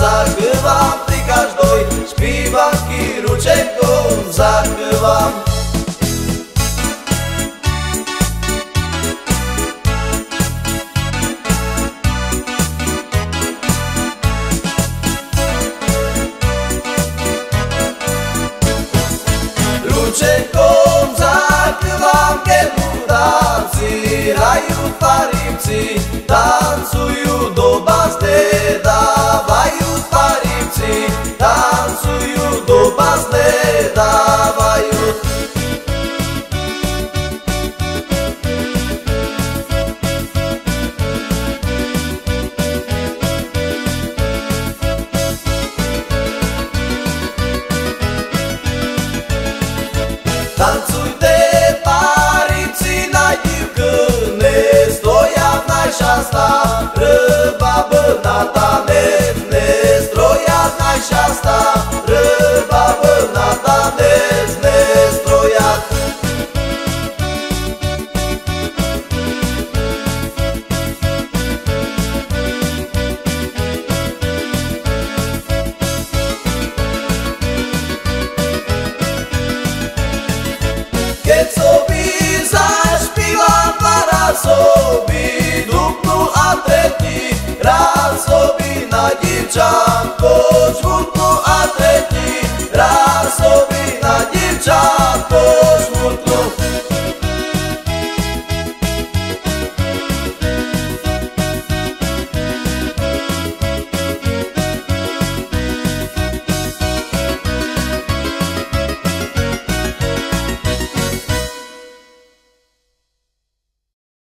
zagrywam, ty każdoj śpiewasz kiruczeką zagrywam. Ruczeką zagrywam, kiedy uda, ziraju pary. предавают Танцуйте, париці, на не стояв на щаста, рибаби на танець, не строяв на щаста. Keď soby zašpívam para soby Dupnú a tretí raz na divčanko Žvuknú a tretí